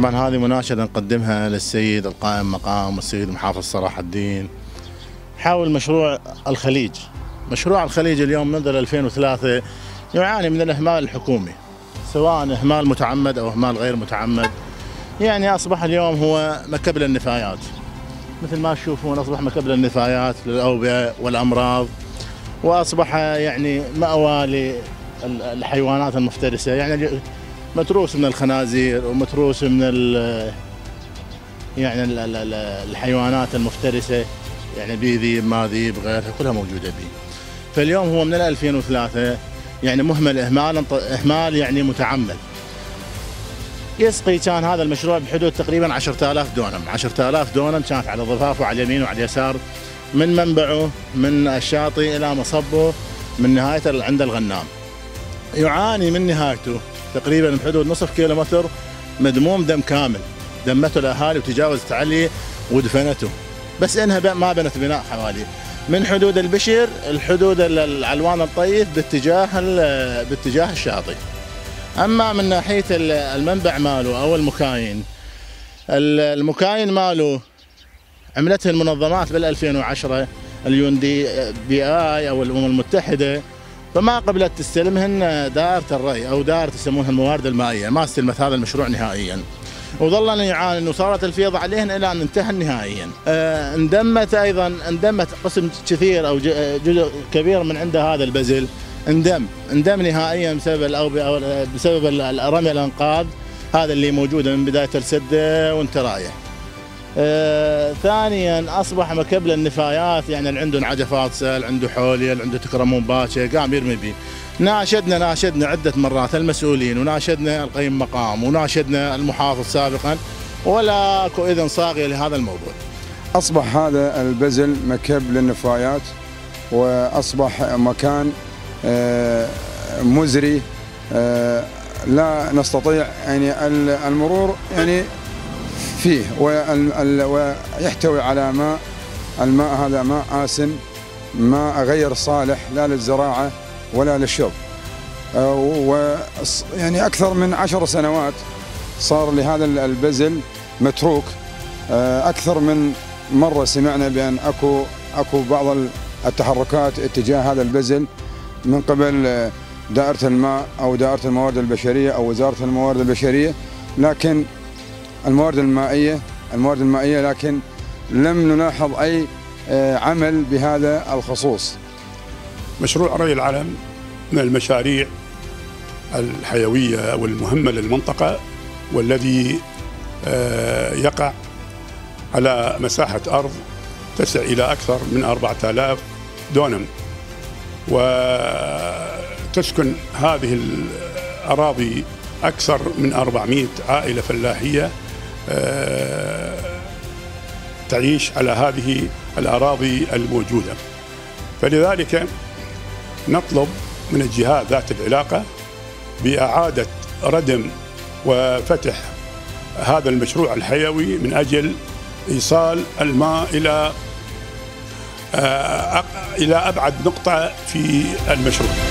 طبعا هذه مناشدة نقدمها للسيد القائم مقام والسيد محافظ صلاح الدين. حول مشروع الخليج. مشروع الخليج اليوم منذ 2003 يعاني من الإهمال الحكومي سواء إهمال متعمد أو إهمال غير متعمد. يعني أصبح اليوم هو مكب للنفايات مثل ما تشوفون أصبح مكب للنفايات للأوبئة والأمراض وأصبح يعني مأوى للحيوانات المفترسة. يعني متروس من الخنازير ومتروس من ال يعني ال- ال- ال- الحيوانات المفترسة. يعني بي ذيب ما ذيب غيرها كلها موجودة بي. فاليوم هو من 2003 يعني مهمل إهمال إهمال يعني متعمد يسقي كان هذا المشروع بحدود تقريبا 10000 دونم. 10000 دونم كانت على ضفافه على اليمين وعلى اليسار من منبعه من الشاطئ إلى مصبه من نهايه عند الغنام. يعاني من نهايته. تقريبا بحدود نصف كيلومتر مدموم دم كامل. دمته الأهالي وتجاوزت عليه ودفنته. بس إنها ما بنت بناء حوالي من حدود البشر الحدود ال- العلوان الطيف باتجاه باتجاه الشاطئ. أما من ناحية ال- المنبع ماله أو المكاين ال- المكاين ماله عملته المنظمات بال 2010 ال UNDP أو الأمم المتحدة. فما قبلت تستلمهن دائرة الري أو دائرة يسمونها الموارد المائية ما استلمت هذا المشروع نهائيا وظلنا يعاني وصارت الفيض عليهن إلى أن انتهى نهائيا. آه، اندمت أيضا اندمت قسم كثير أو جزء كبير من عند هذا البزل اندم اندم نهائيا بسبب الاوبئه بسبب رمي الأنقاض هذا اللي موجود من بداية السده وانت رايح. آه، ثانيا أصبح مكب للنفايات. يعني اللي عنده عجفات سل عنده حولي اللي عنده تكرمون باشا قام يرمي بيه ناشدنا ناشدنا عدة مرات المسؤولين وناشدنا القيم مقام وناشدنا المحافظ سابقا. ولا اكو إذن صاغيه لهذا الموضوع. أصبح هذا البزل مكب للنفايات وأصبح مكان آه، مزري آه، لا نستطيع يعني ال- المرور يعني فيه ويحتوي على ماء الماء هذا ماء آسن ماء غير صالح لا للزراعة ولا للشرب. آه، و يعني أكثر من عشر سنوات صار لهذا البزل متروك. آه، أكثر من مرة سمعنا بأن أكو أكو بعض التحركات اتجاه هذا البزل من قبل آه، دائرة الماء أو دائرة الموارد البشرية أو وزارة الموارد البشرية لكن الموارد المائية الموارد المائية لكن لم نلاحظ أي آه، عمل بهذا الخصوص. مشروع ري العلم من المشاريع الحيوية والمهمة للمنطقة والذي آه، يقع على مساحة أرض تسع إلى أكثر من 4000 دونم. وتسكن هذه الأراضي أكثر من 400 عائلة فلاحية تعيش على هذه الأراضي الموجودة. فلذلك نطلب من الجهات ذات العلاقة بإعادة ردم وفتح هذا المشروع الحيوي من أجل إيصال الماء إلى آه، إلى أبعد نقطة في المشروع.